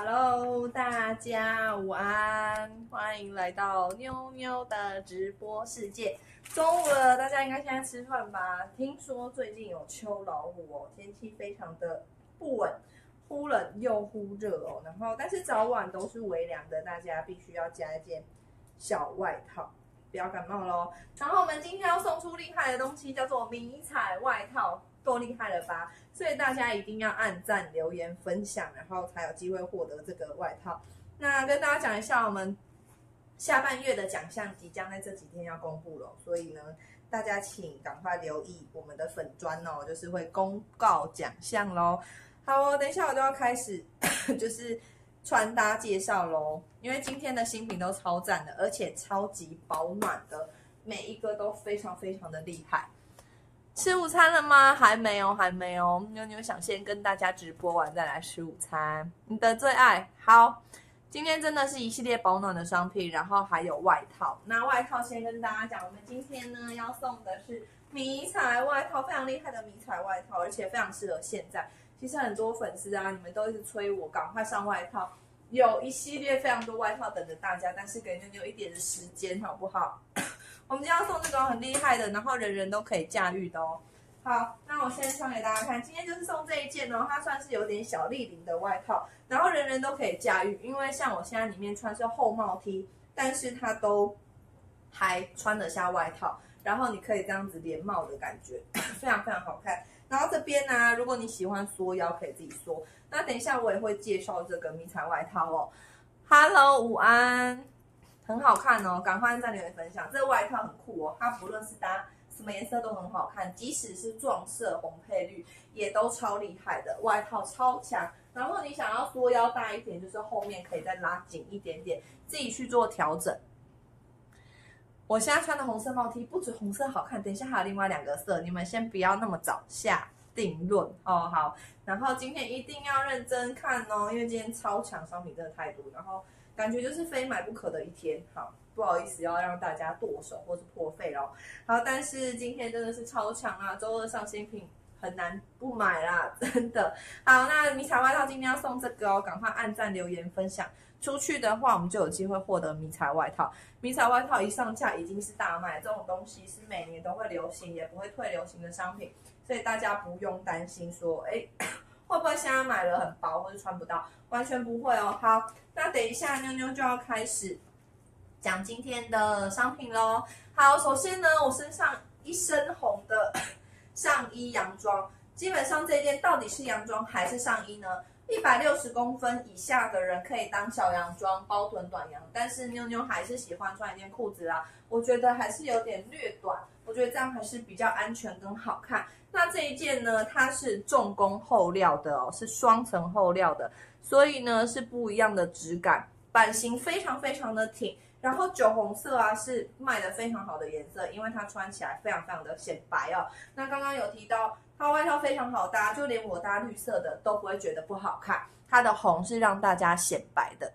Hello，大家午安，欢迎来到妞妞的直播世界。中午了，大家应该现在吃饭吧？听说最近有秋老虎哦，天气非常的不稳，忽冷又忽热哦。然后，但是早晚都是微凉的，大家必须要加一件小外套，不要感冒喽。然后我们今天要送出厉害的东西，叫做迷彩外套。够厉害了吧？所以大家一定要按赞、留言、分享，然后才有机会获得这个外套。那跟大家讲一下，我们下半月的奖项即将在这几天要公布了，所以呢，大家请赶快留意我们的粉砖哦，就是会公告奖项喽。好哦，等一下我就要开始 就是穿搭介绍喽，因为今天的新品都超赞的，而且超级保暖的，每一个都非常非常的厉害。吃午餐了吗？还没有，还没有。妞妞想先跟大家直播完再来吃午餐。你的最爱。好，今天真的是一系列保暖的商品，然后还有外套。那外套先跟大家讲，我们今天呢要送的是迷彩外套，非常厉害的迷彩外套，而且非常适合现在。其实很多粉丝啊，你们都一直催我赶快上外套，有一系列非常多外套等着大家，但是给妞妞一点的时间，好不好？我们今天要送这种很厉害的，然后人人都可以驾驭的哦。好，那我先穿给大家看。今天就是送这一件哦，它算是有点小立领的外套，然后人人都可以驾驭。因为像我现在里面穿是厚帽 T，但是它都还穿得下外套，然后你可以这样子连帽的感觉，非常非常好看。然后这边呢，如果你喜欢缩腰，可以自己缩。那等一下我也会介绍这个迷彩外套哦。Hello，午安。很好看哦，赶快在留言分享。这个外套很酷哦，它不论是搭什么颜色都很好看，即使是撞色红配绿也都超厉害的。外套超强，然后你想要缩腰大一点，就是后面可以再拉紧一点点，自己去做调整。我现在穿的红色帽 T 不止红色好看，等一下还有另外两个色，你们先不要那么早下定论哦。好，然后今天一定要认真看哦，因为今天超强商品真的太多，然后。感觉就是非买不可的一天，好，不好意思要让大家剁手或是破费哦。好，但是今天真的是超强啊，周二上新品很难不买啦，真的。好，那迷彩外套今天要送这个哦，赶快按赞、留言、分享出去的话，我们就有机会获得迷彩外套。迷彩外套一上架已经是大卖，这种东西是每年都会流行，也不会退流行的商品，所以大家不用担心说，哎。会不会现在买了很薄或者穿不到？完全不会哦。好，那等一下妞妞就要开始讲今天的商品喽。好，首先呢，我身上一身红的上衣洋装，基本上这件到底是洋装还是上衣呢？一百六十公分以下的人可以当小洋装，包臀短洋，但是妞妞还是喜欢穿一件裤子啦。我觉得还是有点略短，我觉得这样还是比较安全跟好看。那这一件呢，它是重工厚料的哦，是双层厚料的，所以呢是不一样的质感，版型非常非常的挺。然后酒红色啊是卖的非常好的颜色，因为它穿起来非常非常的显白哦。那刚刚有提到它外套非常好搭，就连我搭绿色的都不会觉得不好看。它的红是让大家显白的。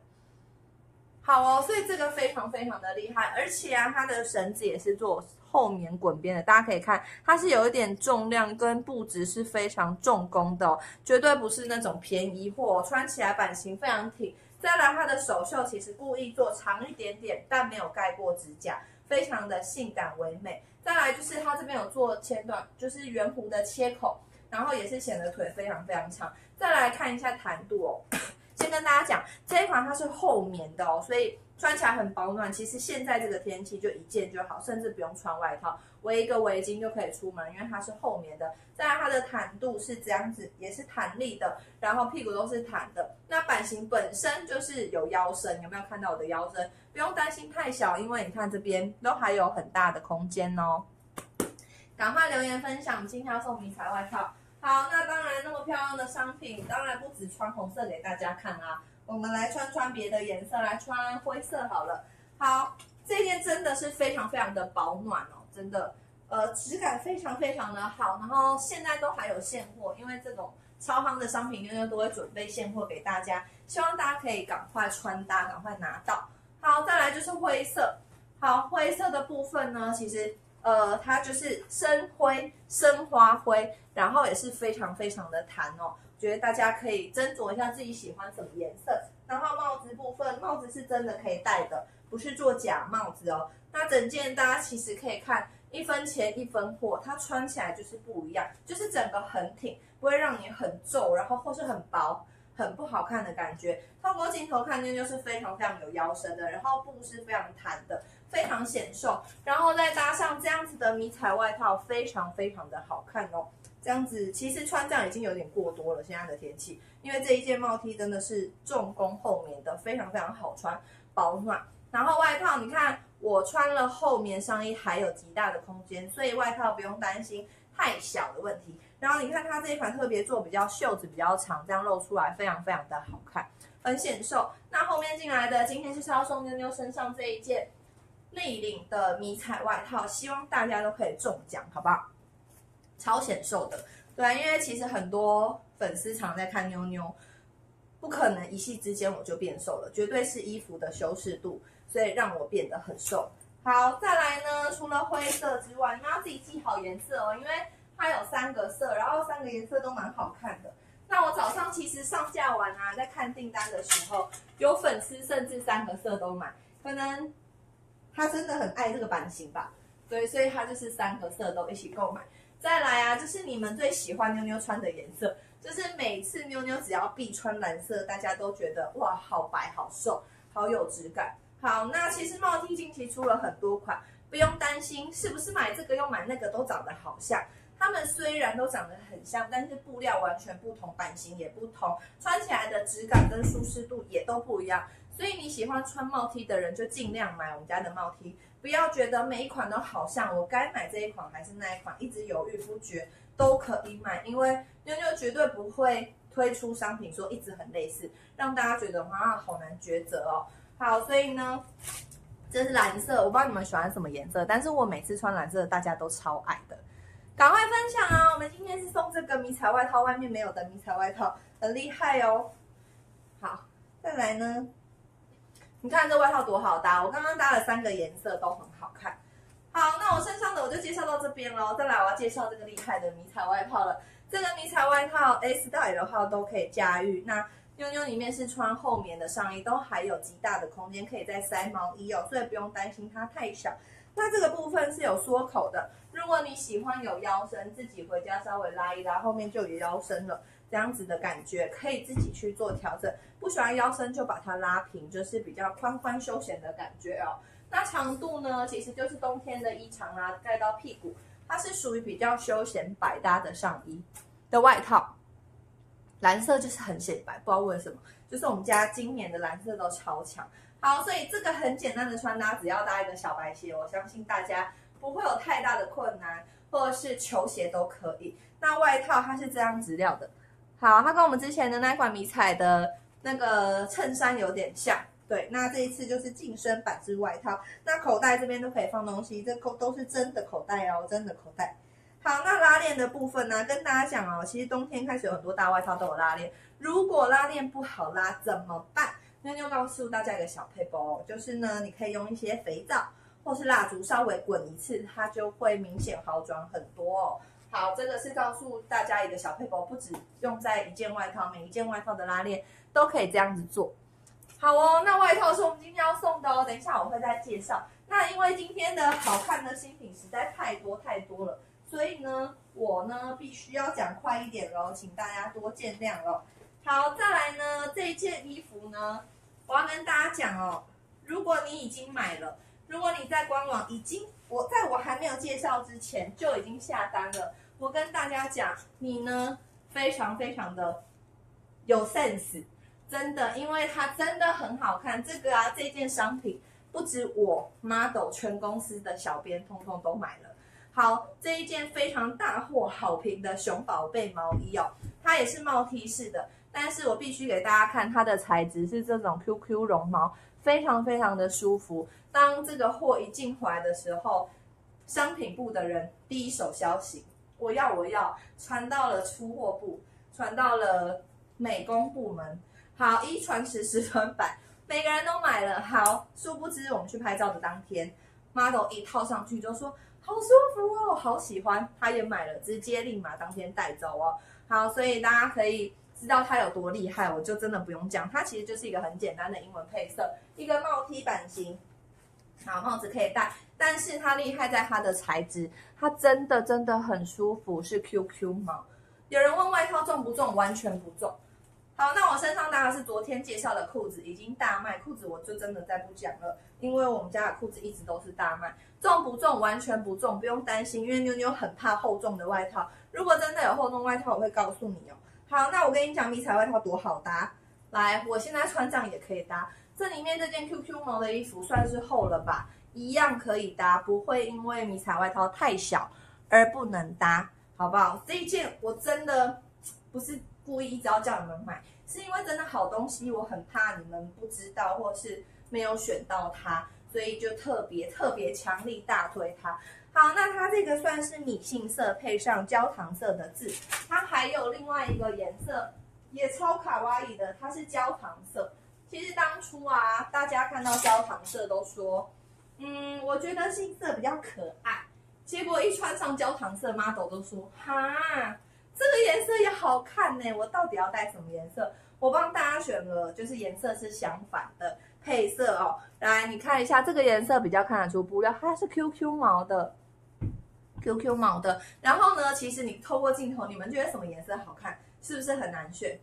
好哦，所以这个非常非常的厉害，而且啊，它的绳子也是做后面滚边的，大家可以看，它是有一点重量跟布质是非常重工的，绝对不是那种便宜货，穿起来版型非常挺。再来，它的手袖其实故意做长一点点，但没有盖过指甲，非常的性感唯美。再来就是它这边有做切断，就是圆弧的切口，然后也是显得腿非常非常长。再来看一下弹度哦。先跟大家讲，这一款它是厚棉的哦，所以穿起来很保暖。其实现在这个天气就一件就好，甚至不用穿外套，围一个围巾就可以出门，因为它是厚棉的。再来它的弹度是这样子，也是弹力的，然后屁股都是弹的。那版型本身就是有腰身，有没有看到我的腰身？不用担心太小，因为你看这边都还有很大的空间哦。赶快留言分享，今天要送迷彩外套。好，那当然，那么漂亮的商品，当然不止穿红色给大家看啊。我们来穿穿别的颜色，来穿灰色好了。好，这件真的是非常非常的保暖哦，真的，呃，质感非常非常的好。然后现在都还有现货，因为这种超夯的商品，妞妞都会准备现货给大家，希望大家可以赶快穿搭，赶快拿到。好，再来就是灰色。好，灰色的部分呢，其实。呃，它就是深灰、深花灰，然后也是非常非常的弹哦。觉得大家可以斟酌一下自己喜欢什么颜色。然后帽子部分，帽子是真的可以戴的，不是做假帽子哦。那整件大家其实可以看一分钱一分货，它穿起来就是不一样，就是整个很挺，不会让你很皱，然后或是很薄。很不好看的感觉，透过镜头看见就是非常非常有腰身的，然后布是非常弹的，非常显瘦，然后再搭上这样子的迷彩外套，非常非常的好看哦。这样子其实穿这样已经有点过多了，现在的天气，因为这一件帽 T 真的是重工厚棉的，非常非常好穿，保暖。然后外套你看我穿了厚棉上衣，还有极大的空间，所以外套不用担心太小的问题。然后你看它这一款特别做比较袖子比较长，这样露出来非常非常的好看，很显瘦。那后面进来的今天就是要送妞妞身上这一件立领的迷彩外套，希望大家都可以中奖，好不好？超显瘦的，对，因为其实很多粉丝常在看妞妞，不可能一夕之间我就变瘦了，绝对是衣服的修饰度，所以让我变得很瘦。好，再来呢，除了灰色之外，你要自己记好颜色哦，因为。它有三个色，然后三个颜色都蛮好看的。那我早上其实上架完啊，在看订单的时候，有粉丝甚至三个色都买，可能他真的很爱这个版型吧。对，所以他就是三个色都一起购买。再来啊，就是你们最喜欢妞妞穿的颜色，就是每次妞妞只要必穿蓝色，大家都觉得哇，好白、好瘦、好有质感。好，那其实帽 T 近期出了很多款，不用担心是不是买这个又买那个都长得好像。它们虽然都长得很像，但是布料完全不同，版型也不同，穿起来的质感跟舒适度也都不一样。所以你喜欢穿帽 T 的人，就尽量买我们家的帽 T，不要觉得每一款都好像，我该买这一款还是那一款，一直犹豫不决，都可以买，因为妞妞绝对不会推出商品说一直很类似，让大家觉得哇好难抉择哦。好，所以呢，这是蓝色，我不知道你们喜欢什么颜色，但是我每次穿蓝色，大家都超爱的。赶快分享啊！我们今天是送这个迷彩外套，外面没有的迷彩外套，很厉害哦。好，再来呢？你看这外套多好搭，我刚刚搭了三个颜色都很好看。好，那我身上的我就介绍到这边喽。再来，我要介绍这个厉害的迷彩外套了。这个迷彩外套 S 到 L 号都可以驾驭。那妞妞里面是穿厚棉的上衣，都还有极大的空间，可以再塞毛衣哦，所以不用担心它太小。那这个部分是有缩口的。如果你喜欢有腰身，自己回家稍微拉一拉，后面就有腰身了，这样子的感觉可以自己去做调整。不喜欢腰身就把它拉平，就是比较宽宽休闲的感觉哦。那长度呢，其实就是冬天的衣长啊，盖到屁股，它是属于比较休闲百搭的上衣的外套。蓝色就是很显白，不知道为什么，就是我们家今年的蓝色都超强。好，所以这个很简单的穿搭，只要搭一个小白鞋，我相信大家。不会有太大的困难，或者是球鞋都可以。那外套它是这样子料的，好，它跟我们之前的那款迷彩的那个衬衫有点像。对，那这一次就是紧身版式外套，那口袋这边都可以放东西，这口都是真的口袋哦，真的口袋。好，那拉链的部分呢，跟大家讲哦，其实冬天开始有很多大外套都有拉链，如果拉链不好拉怎么办？那就告诉大家一个小配包，就是呢，你可以用一些肥皂。或是蜡烛稍微滚一次，它就会明显好转很多哦。好，这个是告诉大家一个小配包，不止用在一件外套，每一件外套的拉链都可以这样子做。好哦，那外套是我们今天要送的哦，等一下我会再介绍。那因为今天的好看的新品实在太多太多了，所以呢，我呢必须要讲快一点喽，请大家多见谅喽。好，再来呢，这件衣服呢，我要跟大家讲哦，如果你已经买了。如果你在官网已经，我在我还没有介绍之前就已经下单了，我跟大家讲，你呢非常非常的有 sense，真的，因为它真的很好看。这个啊，这件商品不止我 model 全公司的小编通通都买了。好，这一件非常大获好评的熊宝贝毛衣哦，它也是帽 T 式的，但是我必须给大家看它的材质是这种 QQ 绒毛。非常非常的舒服。当这个货一进回来的时候，商品部的人第一手消息，我要我要，传到了出货部，传到了美工部门。好，一传十，十传百，每个人都买了。好，殊不知我们去拍照的当天，model 一套上去就说好舒服哦，好喜欢，他也买了，直接立马当天带走哦。好，所以大家可以。知道它有多厉害，我就真的不用讲，它其实就是一个很简单的英文配色，一个帽 T 版型，好帽子可以戴，但是它厉害在它的材质，它真的真的很舒服，是 QQ 毛。有人问外套重不重，完全不重。好，那我身上搭的是昨天介绍的裤子，已经大卖。裤子我就真的再不讲了，因为我们家的裤子一直都是大卖。重不重？完全不重，不用担心。因为妞妞很怕厚重的外套，如果真的有厚重外套，我会告诉你哦。好，那我跟你讲迷彩外套多好搭。来，我现在穿这样也可以搭。这里面这件 QQ 毛的衣服算是厚了吧，一样可以搭，不会因为迷彩外套太小而不能搭，好不好？这一件我真的不是。故意一直要叫你们买，是因为真的好东西，我很怕你们不知道或是没有选到它，所以就特别特别强力大推它。好，那它这个算是米杏色配上焦糖色的字，它还有另外一个颜色也超卡哇伊的，它是焦糖色。其实当初啊，大家看到焦糖色都说，嗯，我觉得杏色比较可爱，结果一穿上焦糖色，model 都说哈。这个颜色也好看呢，我到底要戴什么颜色？我帮大家选了，就是颜色是相反的配色哦。来，你看一下这个颜色比较看得出布料，它是 QQ 毛的，QQ 毛的。然后呢，其实你透过镜头，你们觉得什么颜色好看？是不是很难选？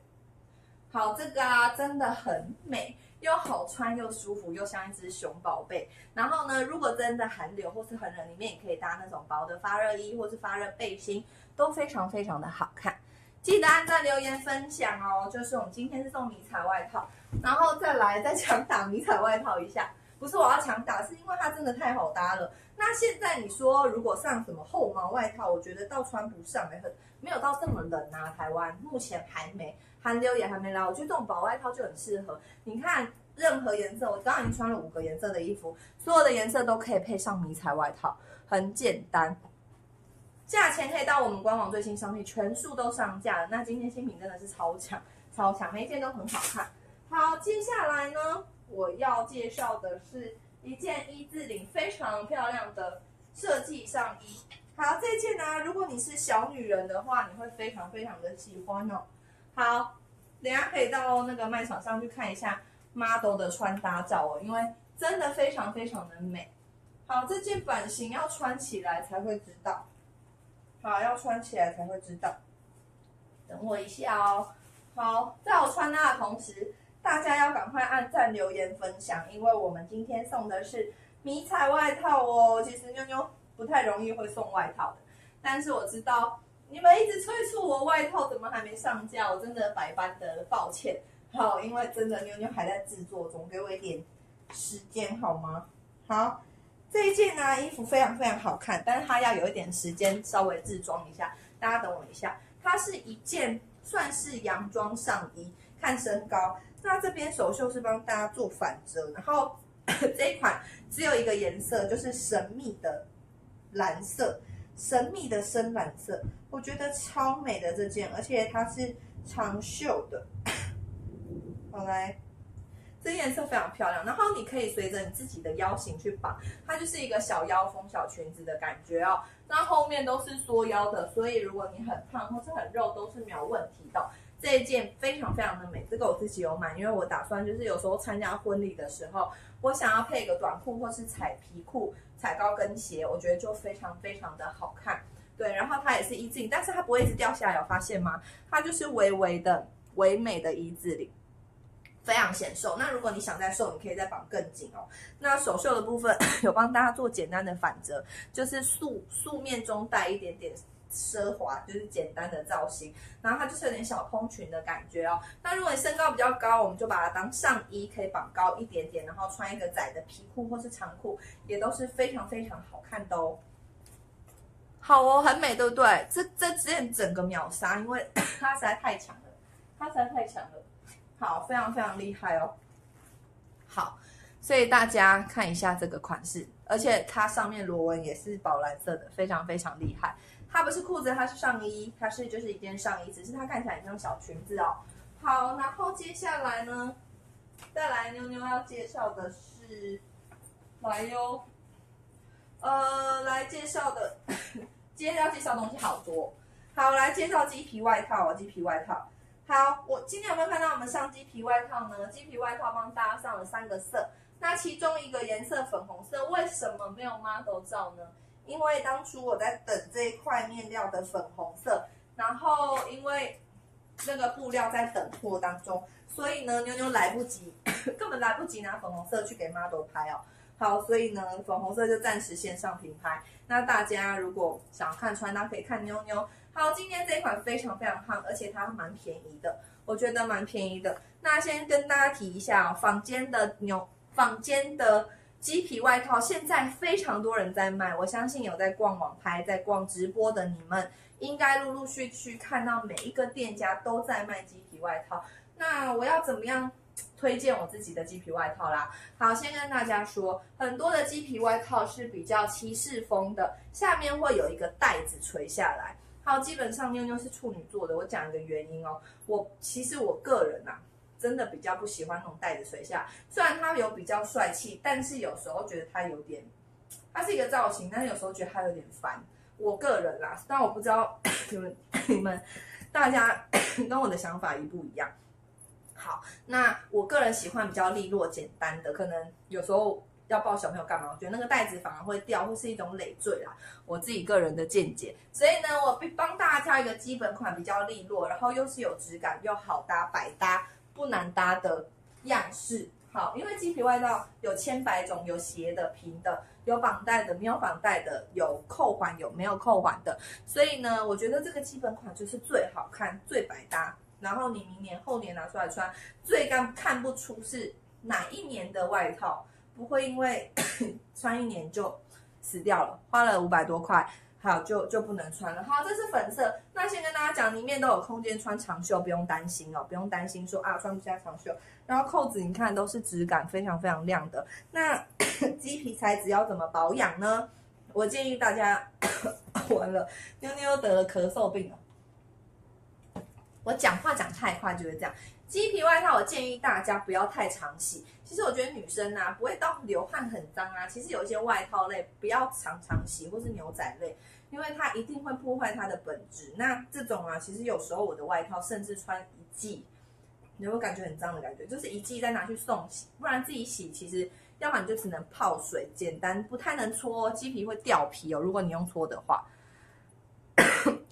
好，这个啊真的很美，又好穿又舒服，又像一只熊宝贝。然后呢，如果真的寒流或是很冷，里面也可以搭那种薄的发热衣或是发热背心。都非常非常的好看，记得按赞、留言、分享哦。就是我们今天是送迷彩外套，然后再来再强打迷彩外套一下。不是我要强打，是因为它真的太好搭了。那现在你说如果上什么厚毛外套，我觉得倒穿不上，很没有到这么冷啊。台湾目前还没寒流也还没来，我觉得这种薄外套就很适合。你看任何颜色，我刚刚已经穿了五个颜色的衣服，所有的颜色都可以配上迷彩外套，很简单。价钱可以到我们官网最新商品全数都上架了。那今天新品真的是超强，超强，每一件都很好看。好，接下来呢，我要介绍的是一件一字领非常漂亮的设计上衣。好，这件呢，如果你是小女人的话，你会非常非常的喜欢哦。好，等下可以到那个卖场上去看一下 model 的穿搭照哦，因为真的非常非常的美。好，这件版型要穿起来才会知道。好，要穿起来才会知道。等我一下哦。好，在我穿搭的同时，大家要赶快按赞、留言、分享，因为我们今天送的是迷彩外套哦。其实妞妞不太容易会送外套的，但是我知道你们一直催促我外套怎么还没上架，我真的百般的抱歉。好，因为真的妞妞还在制作中，给我一点时间好吗？好。这一件呢，衣服非常非常好看，但是它要有一点时间稍微自装一下。大家等我一下，它是一件算是洋装上衣，看身高。那这边手袖是帮大家做反折，然后 这一款只有一个颜色，就是神秘的蓝色，神秘的深蓝色，我觉得超美的这件，而且它是长袖的。好来。这颜色非常漂亮，然后你可以随着你自己的腰型去绑，它就是一个小腰封小裙子的感觉哦。那后面都是缩腰的，所以如果你很胖或是很肉都是没有问题的。这一件非常非常的美，这个我自己有买，因为我打算就是有时候参加婚礼的时候，我想要配个短裤或是踩皮裤、踩高跟鞋，我觉得就非常非常的好看。对，然后它也是一字领，但是它不会一直掉下来，有发现吗？它就是微微的唯美的一字领。非常显瘦，那如果你想再瘦，你可以再绑更紧哦。那手袖的部分 有帮大家做简单的反折，就是素素面中带一点点奢华，就是简单的造型。然后它就是有点小蓬裙的感觉哦。那如果你身高比较高，我们就把它当上衣，可以绑高一点点，然后穿一个窄的皮裤或是长裤，也都是非常非常好看的哦。好哦，很美，对不对？这这件整个秒杀，因为它实在太强了，它实在太强了。好，非常非常厉害哦。好，所以大家看一下这个款式，而且它上面螺纹也是宝蓝色的，非常非常厉害。它不是裤子，它是上衣，它是就是一件上衣，只是它看起来像小裙子哦。好，然后接下来呢，再来妞妞要介绍的是，来哟，呃，来介绍的，今天要介绍东西好多。好，来介绍鸡皮外套哦，鸡皮外套。好，我今天有没有看到我们上鸡皮外套呢？鸡皮外套帮大家上了三个色，那其中一个颜色粉红色，为什么没有 model 照呢？因为当初我在等这一块面料的粉红色，然后因为那个布料在等货当中，所以呢妞妞来不及，根本来不及拿粉红色去给 model 拍哦。好，所以呢粉红色就暂时线上平拍。那大家如果想要看穿搭，可以看妞妞。好，今天这一款非常非常胖，而且它蛮便宜的，我觉得蛮便宜的。那先跟大家提一下哦，坊间的牛坊间的鸡皮外套现在非常多人在卖，我相信有在逛网拍、在逛直播的你们，应该陆陆续续看到每一个店家都在卖鸡皮外套。那我要怎么样推荐我自己的鸡皮外套啦？好，先跟大家说，很多的鸡皮外套是比较骑士风的，下面会有一个带子垂下来。好，基本上妞妞是处女座的，我讲一个原因哦。我其实我个人呐，真的比较不喜欢那种带着水下，虽然它有比较帅气，但是有时候觉得它有点，它是一个造型，但是有时候觉得它有点烦。我个人啦，但我不知道 你们 你们大家 跟我的想法一不一样。好，那我个人喜欢比较利落简单的，可能有时候。要抱小朋友干嘛？我觉得那个袋子反而会掉，或是一种累赘啦。我自己个人的见解。所以呢，我帮大家挑一个基本款，比较利落，然后又是有质感又好搭、百搭、不难搭的样式。好，因为鸡皮外套有千百种，有斜的、平的，有绑带的、没有绑带的，有扣环有没有扣环的。所以呢，我觉得这个基本款就是最好看、最百搭。然后你明年、后年拿出来穿，最刚看不出是哪一年的外套。不会因为 穿一年就死掉了，花了五百多块，好就就不能穿了。好，这是粉色。那先跟大家讲，里面都有空间穿长袖，不用担心哦，不用担心说啊穿不下长袖。然后扣子你看都是质感非常非常亮的。那 鸡皮材质要怎么保养呢？我建议大家 完了，妞妞得了咳嗽病了。我讲话讲太快就是这样。鸡皮外套，我建议大家不要太常洗。其实我觉得女生啊，不会到流汗很脏啊。其实有一些外套类不要常常洗，或是牛仔类，因为它一定会破坏它的本质。那这种啊，其实有时候我的外套甚至穿一季，你会感觉很脏的感觉，就是一季再拿去送洗，不然自己洗，其实要么你就只能泡水，简单不太能搓，鸡皮会掉皮哦。如果你用搓的话，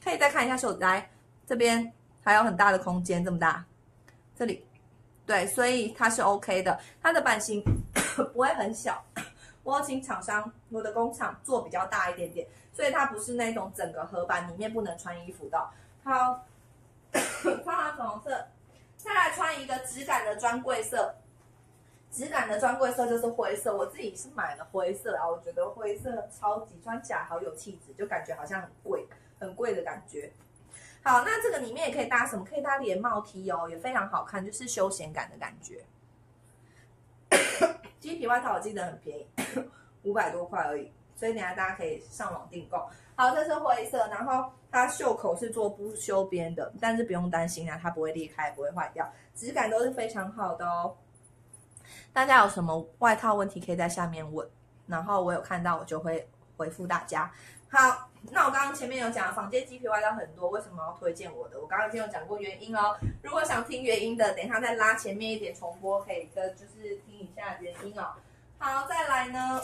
可以再看一下手来这边还有很大的空间，这么大。这里，对，所以它是 OK 的，它的版型 不会很小。我请厂商，我的工厂做比较大一点点，所以它不是那种整个合版里面不能穿衣服的。好，穿完粉红色，再来穿一个质感的专柜色。质感的专柜色就是灰色，我自己是买了灰色啊，我觉得灰色超级穿起来好有气质，就感觉好像很贵，很贵的感觉。好，那这个里面也可以搭什么？可以搭连帽 T 哦，也非常好看，就是休闲感的感觉。鸡皮外套我记得很便宜，五百多块而已，所以等下大家可以上网订购。好，这是灰色，然后它袖口是做不修边的，但是不用担心啊，它不会裂开，不会坏掉，质感都是非常好的哦。大家有什么外套问题可以在下面问，然后我有看到我就会回复大家。好，那我刚刚前面有讲坊间鸡皮外套很多，为什么要推荐我的？我刚刚已经有讲过原因哦。如果想听原因的，等一下再拉前面一点重播，可以跟就是听一下原因哦。好，再来呢，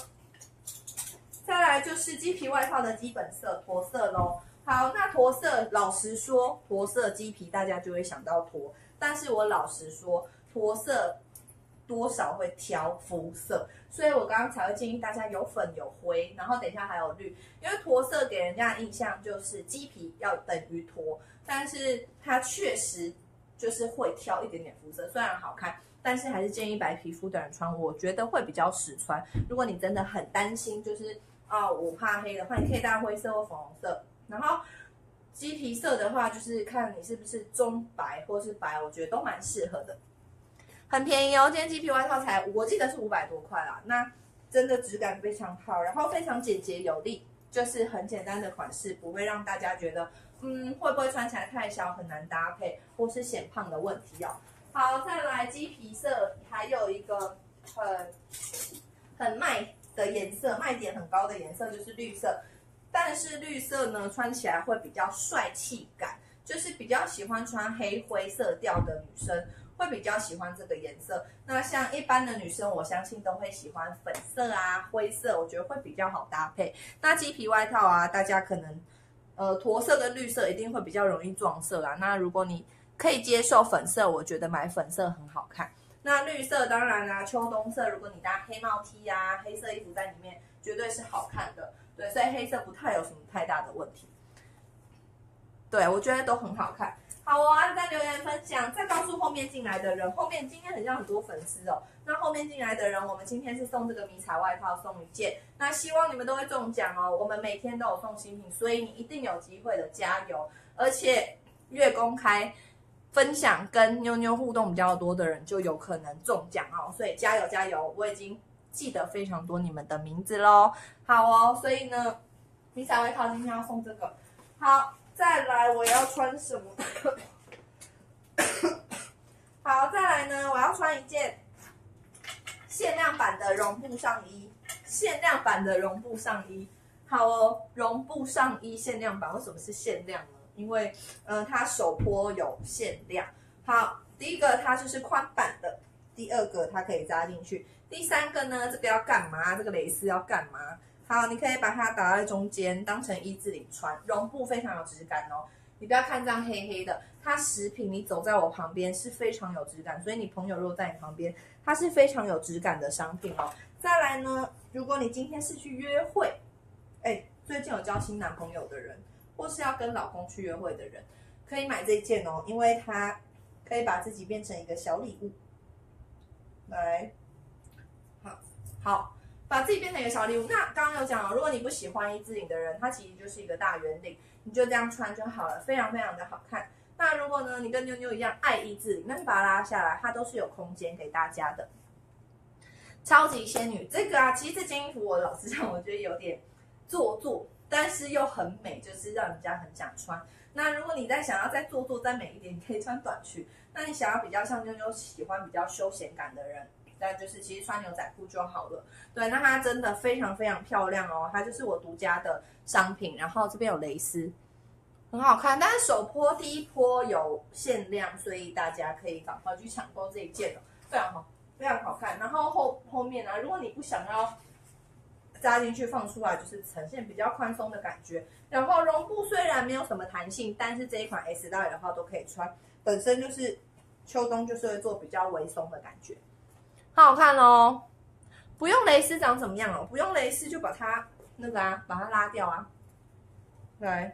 再来就是鸡皮外套的基本色驼色喽。好，那驼色，老实说，驼色鸡皮大家就会想到驼，但是我老实说，驼色。多少会挑肤色，所以我刚刚才会建议大家有粉有灰，然后等一下还有绿，因为驼色给人家的印象就是鸡皮要等于驼，但是它确实就是会挑一点点肤色，虽然好看，但是还是建议白皮肤的人穿，我觉得会比较实穿。如果你真的很担心，就是啊我怕黑的话，你可以搭灰色或粉红色。然后鸡皮色的话，就是看你是不是中白或是白，我觉得都蛮适合的。很便宜哦，今天鸡皮外套才我记得是五百多块啦，那真的质感非常好，然后非常简洁有力，就是很简单的款式，不会让大家觉得嗯会不会穿起来太小很难搭配或是显胖的问题哦。好，再来鸡皮色，还有一个很很卖的颜色，卖点很高的颜色就是绿色，但是绿色呢穿起来会比较帅气感。就是比较喜欢穿黑灰色调的女生会比较喜欢这个颜色。那像一般的女生，我相信都会喜欢粉色啊、灰色，我觉得会比较好搭配。那鸡皮外套啊，大家可能呃驼色跟绿色一定会比较容易撞色啊。那如果你可以接受粉色，我觉得买粉色很好看。那绿色当然啦，秋冬色，如果你搭黑帽 T 呀、黑色衣服在里面，绝对是好看的。对，所以黑色不太有什么太大的问题。对，我觉得都很好看。好哦，按赞留言分享，再告诉后面进来的人，后面今天很像很多粉丝哦。那后面进来的人，我们今天是送这个迷彩外套送一件，那希望你们都会中奖哦。我们每天都有送新品，所以你一定有机会的，加油！而且越公开分享跟妞妞互动比较多的人，就有可能中奖哦。所以加油加油！我已经记得非常多你们的名字喽。好哦，所以呢，迷彩外套今天要送这个，好。再来，我要穿什么？好，再来呢，我要穿一件限量版的绒布上衣。限量版的绒布上衣，好哦，绒布上衣限量版，为什么是限量呢？因为，呃，它手托有限量。好，第一个它就是宽版的，第二个它可以扎进去，第三个呢，这个要干嘛？这个蕾丝要干嘛？好，你可以把它打在中间，当成一字领穿，绒布非常有质感哦。你不要看这样黑黑的，它食品你走在我旁边是非常有质感，所以你朋友如果在你旁边，它是非常有质感的商品哦。再来呢，如果你今天是去约会，哎，最近有交新男朋友的人，或是要跟老公去约会的人，可以买这件哦，因为它可以把自己变成一个小礼物。来，好，好。把自己变成一个小礼物。那刚刚有讲了，如果你不喜欢一字领的人，它其实就是一个大圆领，你就这样穿就好了，非常非常的好看。那如果呢，你跟妞妞一样爱一字领，那你把它拉下来，它都是有空间给大家的。超级仙女这个啊，其实这件衣服我老实讲，我觉得有点做作，但是又很美，就是让人家很想穿。那如果你再想要再做作再美一点，你可以穿短裙。那你想要比较像妞妞喜欢比较休闲感的人。但就是其实穿牛仔裤就好了，对，那它真的非常非常漂亮哦，它就是我独家的商品，然后这边有蕾丝，很好看，但是首波第一波有限量，所以大家可以赶快去抢购这一件哦，非常好，非常好看。然后后后面呢，如果你不想要扎进去放出来，就是呈现比较宽松的感觉。然后绒布虽然没有什么弹性，但是这一款 S 大的话都可以穿，本身就是秋冬就是会做比较微松的感觉。好好看哦，不用蕾丝长怎么样哦？不用蕾丝就把它那个啊，把它拉掉啊。对，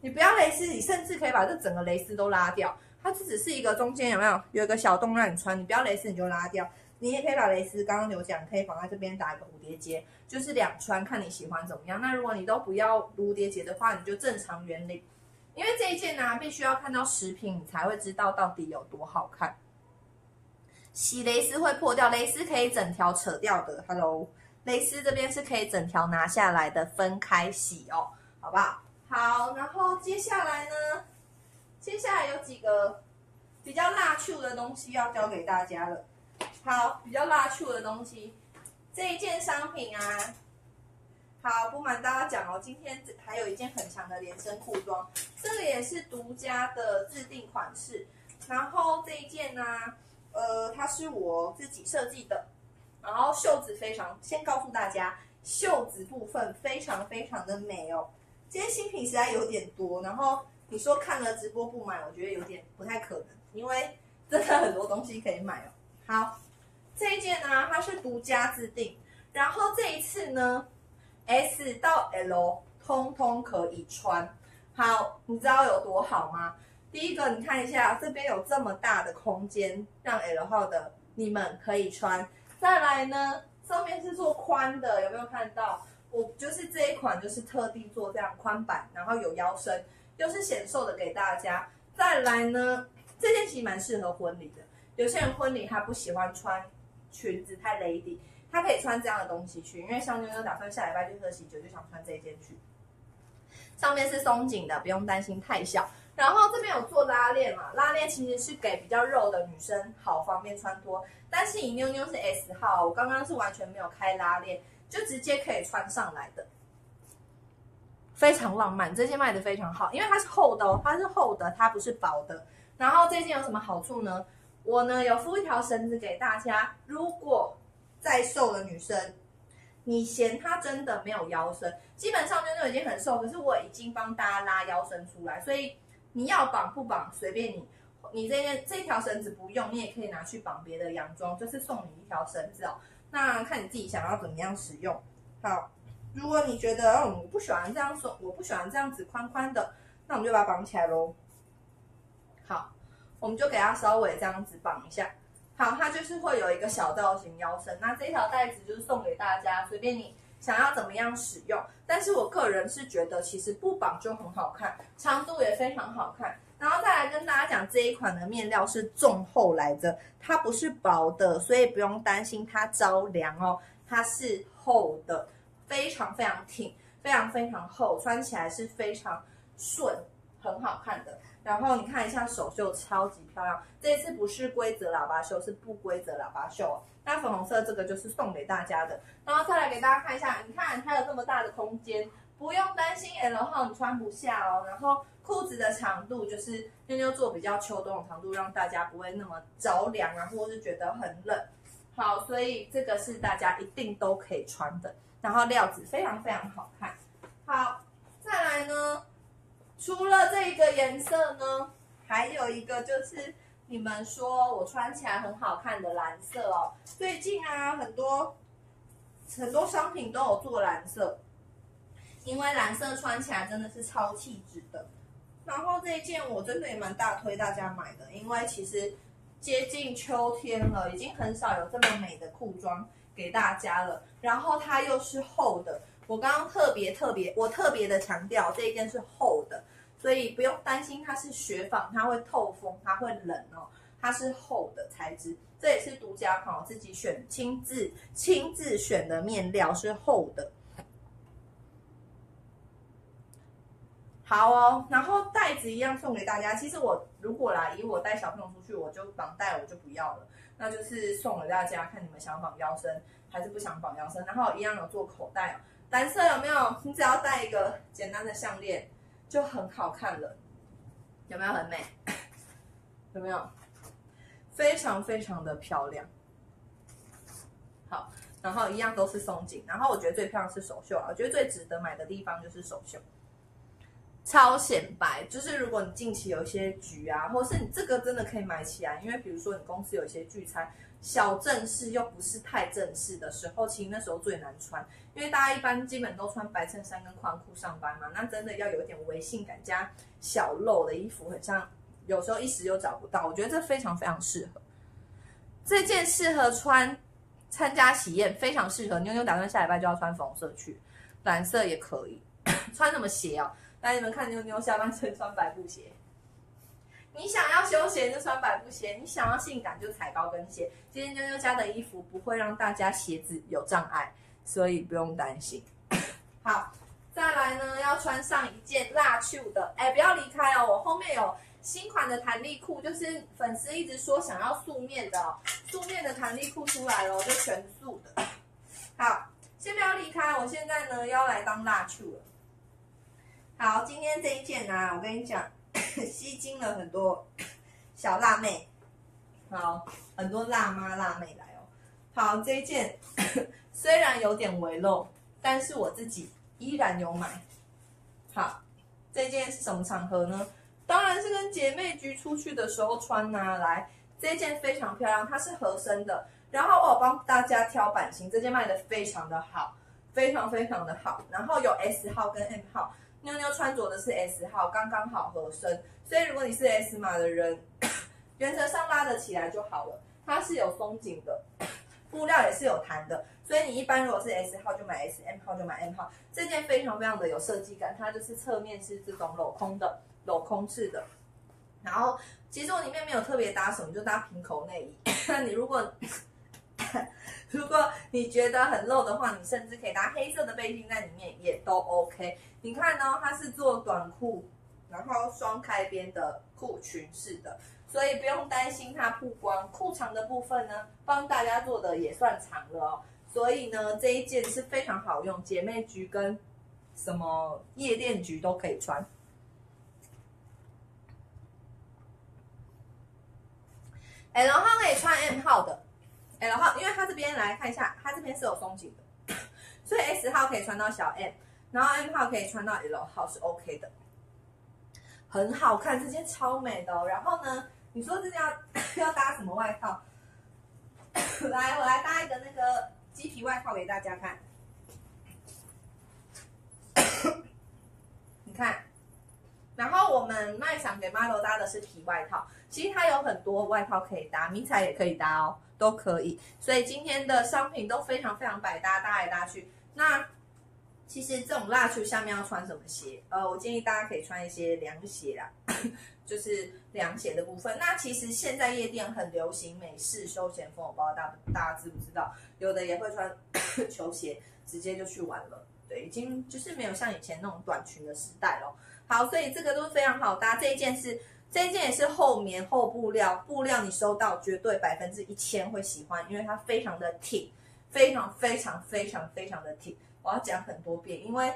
你不要蕾丝，你甚至可以把这整个蕾丝都拉掉。它这只是一个中间有没有有一个小洞让你穿？你不要蕾丝你就拉掉。你也可以把蕾丝，刚刚有讲可以绑在这边打一个蝴蝶结，就是两穿看你喜欢怎么样。那如果你都不要蝴蝶结的话，你就正常圆领。因为这一件呢，必须要看到实品，你才会知道到底有多好看。洗蕾丝会破掉，蕾丝可以整条扯掉的。Hello，蕾丝这边是可以整条拿下来的，分开洗哦，好不好？好，然后接下来呢，接下来有几个比较辣处的东西要教给大家了。好，比较辣处的东西，这一件商品啊，好，不瞒大家讲哦，今天还有一件很强的连身裤装，这个也是独家的制定款式，然后这一件呢。呃，它是我自己设计的，然后袖子非常，先告诉大家，袖子部分非常非常的美哦。今天新品实在有点多，然后你说看了直播不买，我觉得有点不太可能，因为 真的很多东西可以买哦。好，这一件呢，它是独家自定，然后这一次呢，S 到 L 通通可以穿。好，你知道有多好吗？第一个，你看一下这边有这么大的空间，让 L 号的你们可以穿。再来呢，上面是做宽的，有没有看到？我就是这一款，就是特地做这样宽版，然后有腰身，又是显瘦的给大家。再来呢，这件其实蛮适合婚礼的。有些人婚礼他不喜欢穿裙子太 lady，他可以穿这样的东西去，因为像妞妞打算下礼拜去喝喜酒，就想穿这件去。上面是松紧的，不用担心太小。然后这边有做拉链嘛？拉链其实是给比较肉的女生好方便穿脱，但是你妞妞是 S 号，我刚刚是完全没有开拉链，就直接可以穿上来的。非常浪漫，这件卖的非常好，因为它是厚的哦，它是厚的，它不是薄的。然后这件有什么好处呢？我呢有附一条绳子给大家，如果再瘦的女生，你嫌她真的没有腰身，基本上妞妞已经很瘦，可是我已经帮大家拉腰身出来，所以你要绑不绑随便你。你这件这条绳子不用，你也可以拿去绑别的洋装，就是送你一条绳子哦。那看你自己想要怎么样使用。好。如果你觉得嗯我不喜欢这样说，我不喜欢这样子宽宽的，那我们就把它绑起来喽。好，我们就给它稍微这样子绑一下。好，它就是会有一个小造型腰身。那这条带子就是送给大家，随便你想要怎么样使用。但是我个人是觉得其实不绑就很好看，长度也非常好看。然后再来跟大家讲这一款的面料是重厚来着，它不是薄的，所以不用担心它着凉哦，它是厚的。非常非常挺，非常非常厚，穿起来是非常顺，很好看的。然后你看一下手袖，超级漂亮。这次不是规则喇叭袖，是不规则喇叭袖。那粉红色这个就是送给大家的。然后再来给大家看一下，你看它有这么大的空间，不用担心 L 号你穿不下哦。然后裤子的长度就是妞妞做比较秋冬的长度，让大家不会那么着凉啊，或是觉得很冷。好，所以这个是大家一定都可以穿的。然后料子非常非常好看，好，再来呢，除了这一个颜色呢，还有一个就是你们说我穿起来很好看的蓝色哦。最近啊，很多很多商品都有做蓝色，因为蓝色穿起来真的是超气质的。然后这一件我真的也蛮大推大家买的，因为其实接近秋天了，已经很少有这么美的裤装。给大家了，然后它又是厚的。我刚刚特别特别，我特别的强调这一件是厚的，所以不用担心它是雪纺，它会透风，它会冷哦。它是厚的材质，这也是独家款，我自己选，亲自亲自选的面料是厚的。好哦，然后袋子一样送给大家。其实我如果来以我带小朋友出去，我就绑带，我就不要了。那就是送给大家，看你们想绑腰身还是不想绑腰身。然后一样有做口袋哦，蓝色有没有？你只要带一个简单的项链就很好看了，有没有很美？有没有？非常非常的漂亮。好，然后一样都是松紧。然后我觉得最漂亮是手袖啊，我觉得最值得买的地方就是手袖。超显白，就是如果你近期有一些局啊，或是你这个真的可以买起来，因为比如说你公司有一些聚餐，小正式又不是太正式的时候，其实那时候最难穿，因为大家一般基本都穿白衬衫跟宽裤上班嘛，那真的要有一点微性感加小露的衣服，很像有时候一时又找不到，我觉得这非常非常适合，这件适合穿参加喜宴，非常适合妞妞打算下礼拜就要穿粉红色去，蓝色也可以，穿什么斜哦。来，你们看妞妞下半身穿白布鞋。你想要休闲就穿百步鞋，你想要性感就踩高跟鞋。今天妞妞家的衣服不会让大家鞋子有障碍，所以不用担心。好，再来呢，要穿上一件辣秋的。哎，不要离开哦，我后面有新款的弹力裤，就是粉丝一直说想要素面的，素面的弹力裤出来了，就全素的。好，先不要离开，我现在呢要来当辣秋了。好，今天这一件呢，我跟你讲，吸睛了很多 小辣妹，好，很多辣妈辣妹来哦。好，这一件 虽然有点微露，但是我自己依然有买。好，这件是什么场合呢？当然是跟姐妹局出去的时候穿呐。来，这件非常漂亮，它是合身的。然后我帮大家挑版型，这件卖的非常的好，非常非常的好。然后有 S 号跟 M 号。妞妞穿着的是 S 号，刚刚好合身，所以如果你是 S 码的人，原则上拉得起来就好了。它是有松紧的，布料也是有弹的，所以你一般如果是 S 号就买 S，M 号就买 M 号。这件非常非常的有设计感，它就是侧面是这种镂空的，镂空式的。然后其实我里面没有特别搭什么，就搭平口内衣。那你如果 如果你觉得很露的话，你甚至可以搭黑色的背心在里面，也都 OK。你看呢，它是做短裤，然后双开边的裤裙式的，所以不用担心它曝光。裤长的部分呢，帮大家做的也算长了哦。所以呢，这一件是非常好用，姐妹局跟什么夜店局都可以穿。L 号可以穿 M 号的，L 号，因为它这边来看一下，它这边是有松紧的，所以 S 号可以穿到小 M，然后 M 号可以穿到 L 号是 OK 的，很好看，这件超美的、哦。然后呢，你说这件要 要搭什么外套？来，我来搭一个那个鸡皮外套给大家看。你看，然后我们卖场给 model 搭的是皮外套，其实它有很多外套可以搭，迷彩也可以搭哦，都可以。所以今天的商品都非常非常百搭，搭来搭去。那其实这种蜡烛下面要穿什么鞋？呃，我建议大家可以穿一些凉鞋啦，就是凉鞋的部分。那其实现在夜店很流行美式休闲风，我不知道大大家知不知道？有的也会穿 球鞋，直接就去玩了。对，已经就是没有像以前那种短裙的时代了。好，所以这个都非常好搭。这一件是这件也是厚棉厚布料，布料你收到绝对百分之一千会喜欢，因为它非常的挺，非常非常非常非常的挺。我要讲很多遍，因为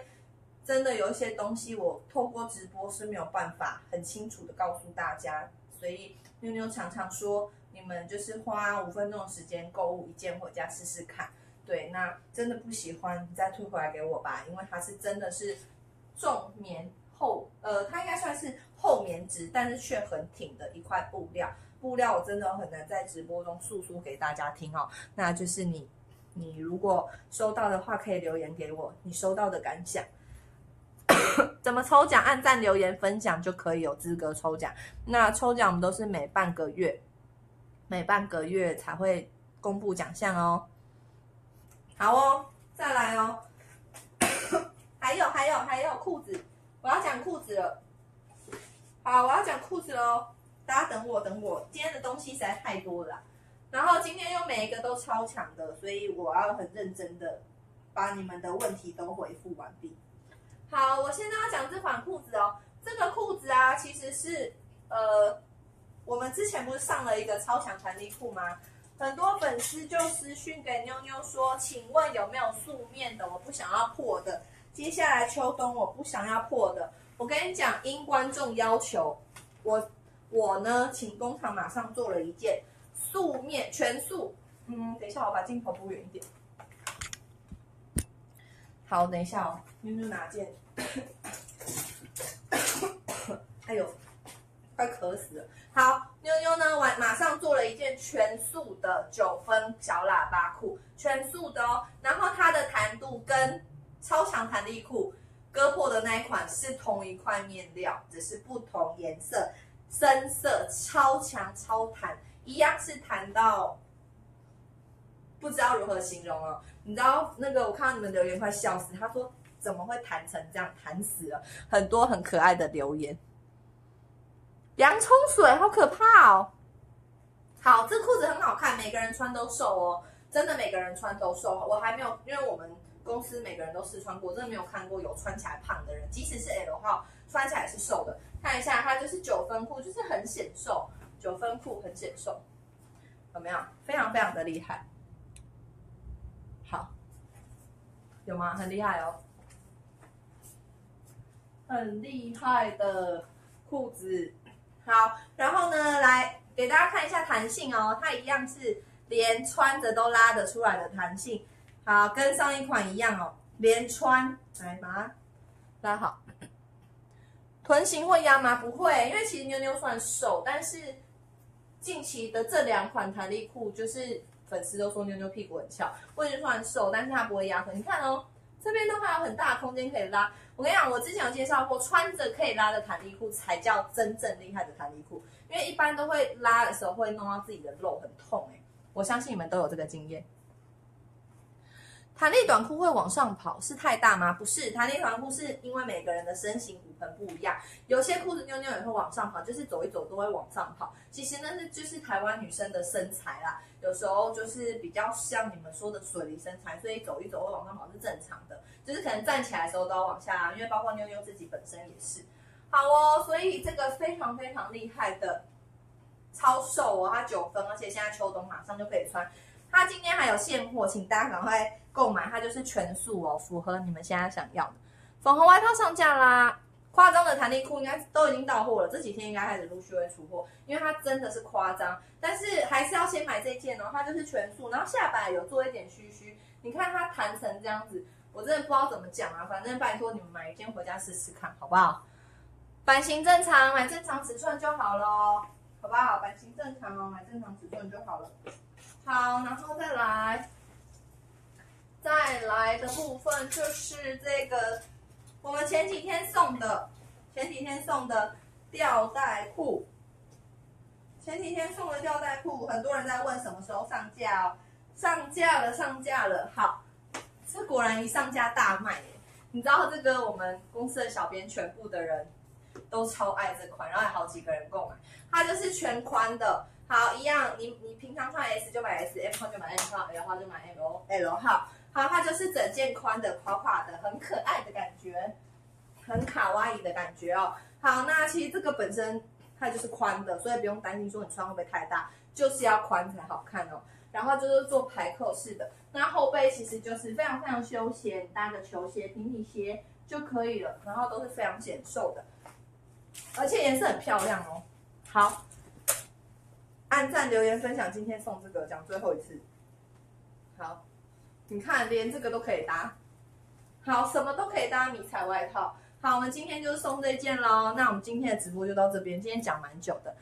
真的有一些东西我透过直播是没有办法很清楚的告诉大家，所以妞妞常常说，你们就是花五分钟的时间购物一件回家试试看。对，那真的不喜欢，你再退回来给我吧，因为它是真的是重棉厚，呃，它应该算是厚棉质，但是却很挺的一块布料。布料我真的很难在直播中诉说给大家听哦。那就是你，你如果收到的话，可以留言给我，你收到的感想。怎么抽奖？按赞、留言、分享就可以有资格抽奖。那抽奖我们都是每半个月，每半个月才会公布奖项哦。好哦，再来哦，还有还有还有裤子，我要讲裤子了。好，我要讲裤子喽，大家等我等我，今天的东西实在太多了，然后今天又每一个都超强的，所以我要很认真的把你们的问题都回复完毕。好，我现在要讲这款裤子哦，这个裤子啊，其实是呃，我们之前不是上了一个超强弹力裤吗？很多粉丝就私讯给妞妞说：“请问有没有素面的？我不想要破的。接下来秋冬我不想要破的。我跟你讲，因观众要求，我我呢，请工厂马上做了一件素面全素。嗯，等一下我把镜头拨远一点。好，等一下哦，妞妞拿件。哎呦，快渴死了。好，妞妞呢，完马上做了一件全素的九分小喇叭裤，全素的哦。然后它的弹度跟超强弹力裤割破的那一款是同一块面料，只是不同颜色，深色超强超弹，一样是弹到不知道如何形容哦。你知道那个我看到你们留言快笑死，他说怎么会弹成这样，弹死了，很多很可爱的留言。洋葱水好可怕哦！好，这裤子很好看，每个人穿都瘦哦，真的每个人穿都瘦。我还没有，因为我们公司每个人都试穿过，真的没有看过有穿起来胖的人，即使是 L 号穿起来是瘦的。看一下，它就是九分裤，就是很显瘦，九分裤很显瘦，有没有？非常非常的厉害。好，有吗？很厉害哦，很厉害的裤子。好，然后呢，来给大家看一下弹性哦，它一样是连穿着都拉得出来的弹性。好，跟上一款一样哦，连穿，来把它拉好。臀型会压吗？不会，因为其实妞妞算瘦，但是近期的这两款弹力裤，就是粉丝都说妞妞屁股很翘，我已经算瘦，但是它不会压臀。你看哦。这边的话有很大的空间可以拉。我跟你讲，我之前有介绍过，穿着可以拉的弹力裤才叫真正厉害的弹力裤，因为一般都会拉的时候会弄到自己的肉，很痛哎。我相信你们都有这个经验。弹力短裤会往上跑是太大吗？不是，弹力短裤是因为每个人的身形骨盆不一样，有些裤子妞妞也会往上跑，就是走一走都会往上跑。其实那是就是台湾女生的身材啦，有时候就是比较像你们说的水梨身材，所以走一走会往上跑是正常的，就是可能站起来的时候都要往下，因为包括妞妞自己本身也是。好哦，所以这个非常非常厉害的，超瘦哦，它九分，而且现在秋冬马上就可以穿。它今天还有现货，请大家赶快购买。它就是全素哦，符合你们现在想要的。粉红外套上架啦，夸张的弹力裤应该都已经到货了，这几天应该开始陆续会出货，因为它真的是夸张。但是还是要先买这件哦，它就是全素，然后下摆有做一点须须，你看它弹成这样子，我真的不知道怎么讲啊，反正拜托你们买一件回家试试看，好不好？版型正常，买正常尺寸就好了，好不好？版型正常哦，买正常尺寸就好了。好，然后再来，再来的部分就是这个，我们前几天送的，前几天送的吊带裤，前几天送的吊带裤，很多人在问什么时候上架哦，上架了，上架了，好，这果然一上架大卖耶！你知道这个我们公司的小编全部的人都超爱这款，然后有好几个人购买，它就是全宽的。好，一样，你你平常穿 S 就买 S，M 号就买 M 号，L 号就买 L L 号。好，它就是整件宽的，垮垮的，很可爱的感觉，很卡哇伊的感觉哦。好，那其实这个本身它就是宽的，所以不用担心说你穿会不会太大，就是要宽才好看哦。然后就是做排扣式的，那后背其实就是非常非常休闲，搭个球鞋、平底鞋就可以了，然后都是非常显瘦的，而且颜色很漂亮哦。好。按赞、留言、分享，今天送这个，讲最后一次。好，你看，连这个都可以搭，好，什么都可以搭迷彩外套。好，我们今天就送这件喽。那我们今天的直播就到这边，今天讲蛮久的。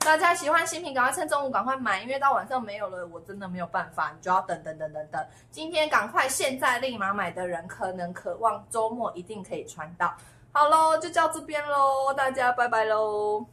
大家喜欢新品，赶快趁中午赶快买，因为到晚上没有了，我真的没有办法，你就要等等等等等。今天赶快，现在立马买的人，可能渴望周末一定可以穿到。好喽，就到这边喽，大家拜拜喽。